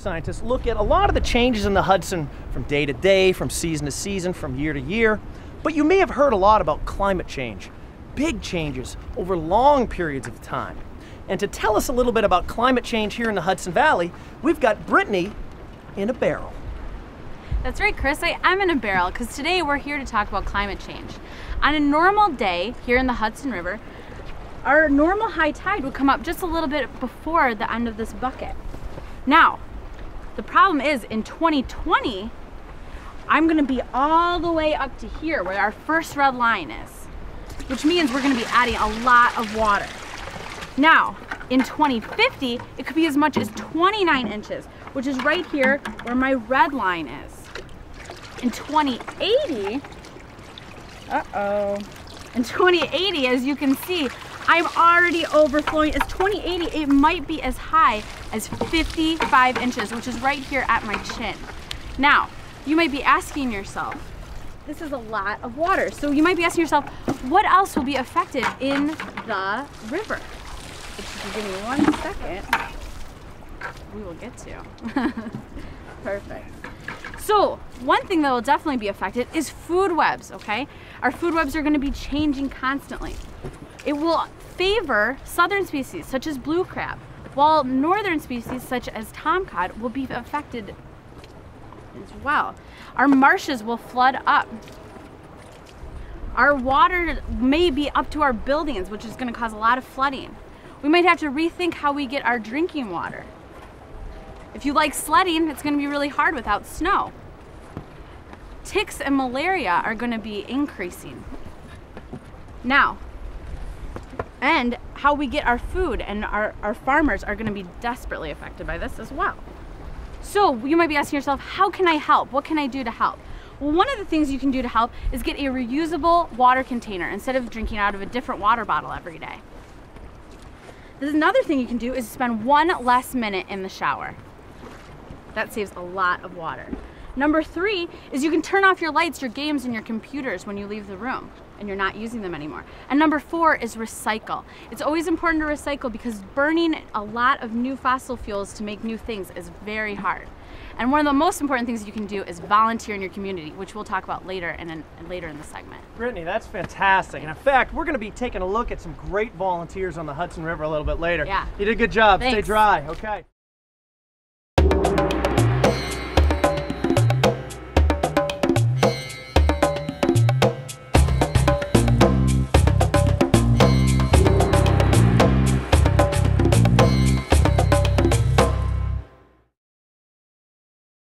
Scientists look at a lot of the changes in the Hudson from day to day, from season to season, from year to year. But you may have heard a lot about climate change, big changes over long periods of time. And to tell us a little bit about climate change here in the Hudson Valley, we've got Brittany in a barrel. That's right, Chris. I am in a barrel because today we're here to talk about climate change. On a normal day here in the Hudson River, our normal high tide would come up just a little bit before the end of this bucket. Now, the problem is in 2020, I'm gonna be all the way up to here where our first red line is, which means we're gonna be adding a lot of water. Now, in 2050, it could be as much as 29 inches, which is right here where my red line is. In 2080, uh-oh, in 2080, as you can see, I'm already overflowing. It's 2080, it might be as high as 55 inches, which is right here at my chin. Now, you might be asking yourself, this is a lot of water. So you might be asking yourself, what else will be affected in the river? If you give me one second, we will get to. Perfect. So one thing that will definitely be affected is food webs, okay? Our food webs are gonna be changing constantly. It will favor southern species such as blue crab, while northern species such as tomcod will be affected as well. Our marshes will flood up. Our water may be up to our buildings, which is gonna cause a lot of flooding. We might have to rethink how we get our drinking water. If you like sledding, it's gonna be really hard without snow. Ticks and malaria are gonna be increasing. Now, and how we get our food and our, our farmers are gonna be desperately affected by this as well. So you might be asking yourself, how can I help? What can I do to help? Well, one of the things you can do to help is get a reusable water container instead of drinking out of a different water bottle every day. There's another thing you can do is spend one less minute in the shower. That saves a lot of water. Number three is you can turn off your lights, your games, and your computers when you leave the room and you're not using them anymore. And number four is recycle. It's always important to recycle because burning a lot of new fossil fuels to make new things is very hard. And one of the most important things you can do is volunteer in your community, which we'll talk about later and in, later in the segment. Brittany, that's fantastic. And in fact, we're going to be taking a look at some great volunteers on the Hudson River a little bit later. Yeah. You did a good job. Thanks. Stay dry. Okay.